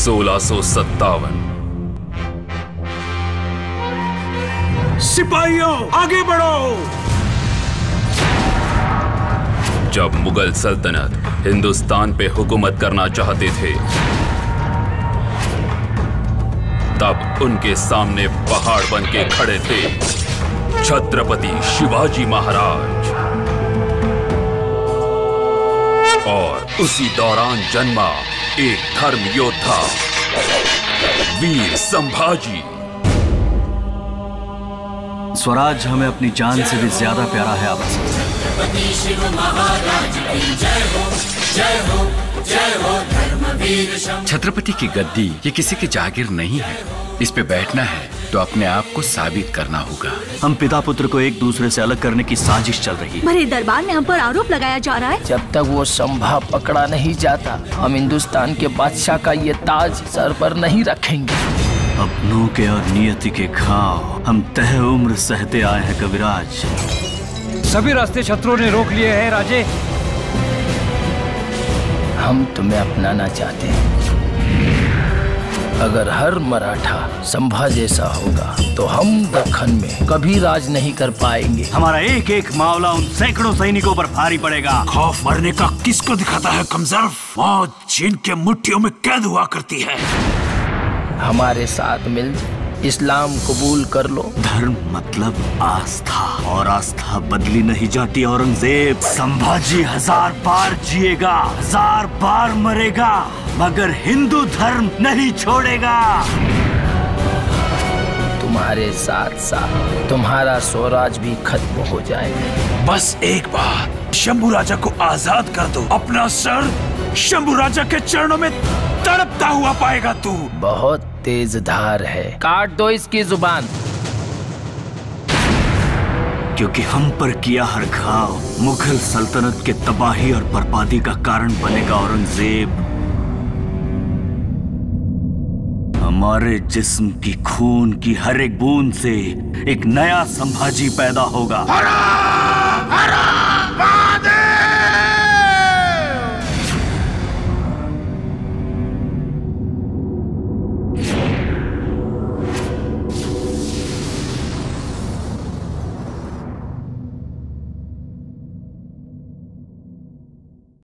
सोलह सौ सत्तावन। सिपाहियों आगे बढ़ो। जब मुगल सल्तनत हिंदुस्तान पे हुकूमत करना चाहते थे तब उनके सामने पहाड़ बन के खड़े थे छत्रपति शिवाजी महाराज। और उसी दौरान जन्मा एक धर्म योद्धा वीर संभाजी। स्वराज हमें अपनी जान से भी ज़्यादा प्यारा है आप। छत्रपति की गद्दी ये किसी की जागीर नहीं है। इस पे बैठना है। तो अपने आप को साबित करना होगा। हम पिता पुत्र को एक दूसरे से अलग करने की साजिश चल रही है। भरे दरबार में हम पर आरोप लगाया जा रहा है। जब तक वो संभा पकड़ा नहीं जाता हम हिंदुस्तान के बादशाह का ये ताज सर पर नहीं रखेंगे। अपनों के और नियति के घाव हम तह उम्र सहते आए हैं कविराज। सभी रास्ते शत्रुओं ने रोक लिए हैं राजे। हम तुम्हें अपनाना चाहते हैं। अगर हर मराठा संभा जैसा होगा तो हम दखन में कभी राज नहीं कर पाएँगे। हमारा एक एक मामला उन सैकड़ों सैनिकों पर भारी पड़ेगा। खौफ मरने का किसको दिखाता है कमज़ोर? मौत जिनके मुट्ठियों में कैद हुआ करती है। हमारे साथ मिल इस्लाम कबूल कर लो। धर्म मतलब आस्था और आस्था बदली नहीं जाती औरंगज़ेब। संभाजी हज़ार बार जिएगा हज़ार बार मरेगा। मगर हिंदू धर्म नहीं छोड़ेगा। तुम्हारे साथ साथ तुम्हारा स्वराज भी खत्म हो जाएगा। बस एक बार शंभू राजा को आज़ाद कर दो। अपना सर शंभू राजा के चरणों में तड़पता हुआ पाएगा तू। बहुत तेज धार है। काट दो इसकी ज़ुबान। क्योंकि हम पर किया हर घाव मुगल सल्तनत के तबाही और बर्बादी का कारण बनेगा औरंगज़ेब। हमारे जिस्म की खून की हर एक बूंद से एक नया संभाजी पैदा होगा हरा! हरा!